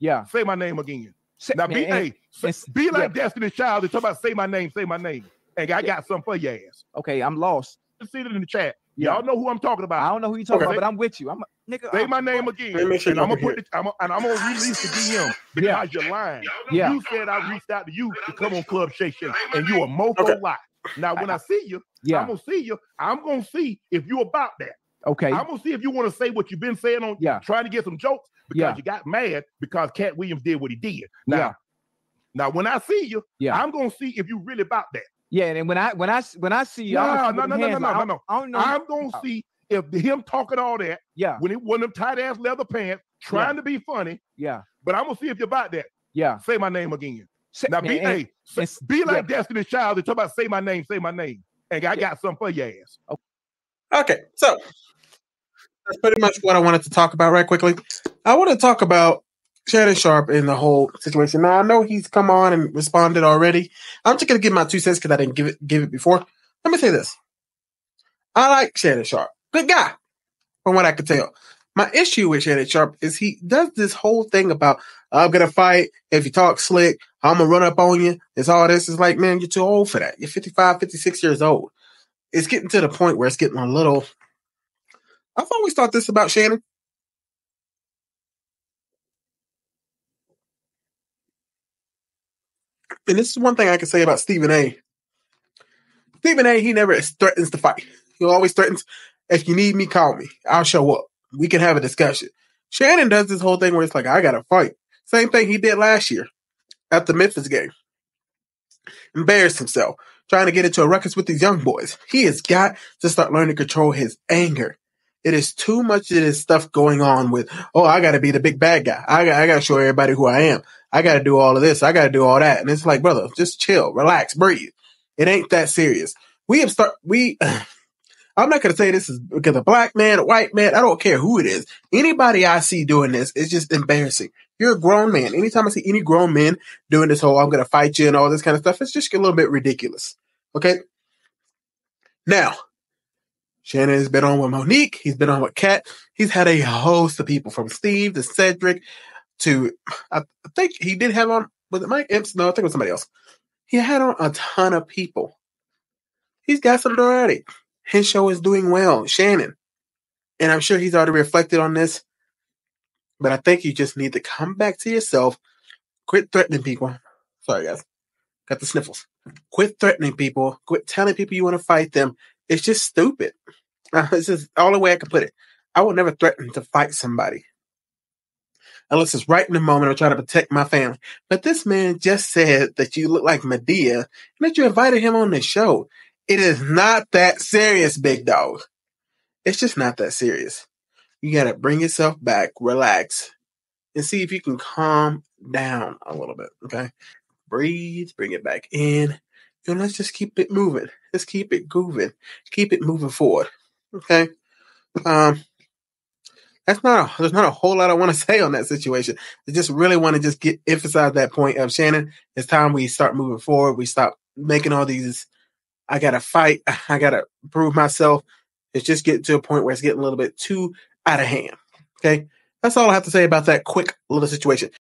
Yeah. Say my name again. Say- Now be and- hey, and- be like yeah. Destiny Child and talk about say my name, say my name. And I got something for your ass. Okay, I'm lost. Just see it in the chat. Yeah. Y'all know who I'm talking about. I don't know who you talking Okay. about, but I'm with you. I'm a, nigga. Say I'm- my name again. Let me make sure and I'm gonna put the, I'm, and I'm gonna release the DM because you're lying. Yeah. You said I reached out to you to come on Club Shay Shay, and you a mofo Okay. lie. Now when I see you, Yeah. I'm gonna see you. I'm gonna see if you about that. Okay. I'm gonna see if you want to say what you've been saying on Yeah. trying to get some jokes because Yeah. you got mad because Katt Williams did what he did. Now, Yeah. now when I see you, Yeah. I'm gonna see if you really about that. Yeah, and when I when I when I see you, No, I'm no, no, no, no, no, no, no. I don't know. I'm gonna Oh. see if him talking all that Yeah, when he one of them tight ass leather pants trying to be funny, yeah, but I'm gonna see if you're about that. yeah. Say my name again. Say- Now be and- hey, and- be like yeah. Destiny Child and talk about say my name, say my name. And I got something for your ass. Oh. Okay, so that's pretty much what I wanted to talk about right quickly. I want to talk about Shannon Sharpe and the whole situation. Now I know he's come on and responded already. I'm just gonna give my two cents because I didn't give it give it before. Let me say this. I like Shannon Sharpe. Good guy, from what I could tell. My issue with Shannon Sharpe is he does this whole thing about I'm gonna fight if you talk slick, I'm gonna run up on you. It's all this. It's like, man, you're too old for that. You're 55, 56 years old. It's getting to the point where it's getting a little I've always thought this about Shannon. And this is one thing I can say about Stephen A. Stephen A. He never threatens to fight. He always threatens, if you need me, call me. I'll show up. We can have a discussion. Shannon does this whole thing where it's like, I gotta fight. Same thing he did last year at the Memphis game. Embarrassed himself, trying to get into a ruckus with these young boys. He has got to start learning to control his anger. It is too much of this stuff going on with, oh, I gotta be the big bad guy. I got, I gotta show everybody who I am. I gotta do all of this. I gotta do all that. And it's like, brother, just chill, relax, breathe. It ain't that serious. We have start, we, I'm not gonna say this is because a black man, a white man, I don't care who it is. Anybody I see doing this is just embarrassing. You're a grown man. Anytime I see any grown men doing this whole, I'm gonna fight you and all this kind of stuff, it's just a little bit ridiculous. Okay. Now, Shannon has been on with Mo'Nique. He's been on with Katt. He's had a host of people from Steve to Cedric to, I think he did have on, was it Mike Epps? No, I think it was somebody else. He had on a ton of people. He's got some notoriety. His show is doing well, Shannon. And I'm sure he's already reflected on this. But I think you just need to come back to yourself. Quit threatening people. Sorry, guys. Got the sniffles. Quit threatening people. Quit telling people you want to fight them. It's just stupid. Uh, It's just all the way I can put it. I would never threaten to fight somebody. Unless it's right in the moment I'm trying to protect my family. But this man just said that you look like Madea and that you invited him on the show. It is not that serious, big dog. It's just not that serious. You gotta bring yourself back, relax, and see if you can calm down a little bit. Okay. Breathe, bring it back in. And let's just keep it moving. Let's keep it moving. Keep it moving forward. Okay. Um that's not a, there's not a whole lot I want to say on that situation. I just really want to just get emphasize that point of Shannon. It's time we start moving forward. We stop making all these I gotta fight, I gotta prove myself. It's just getting to a point where it's getting a little bit too out of hand. Okay. That's all I have to say about that quick little situation.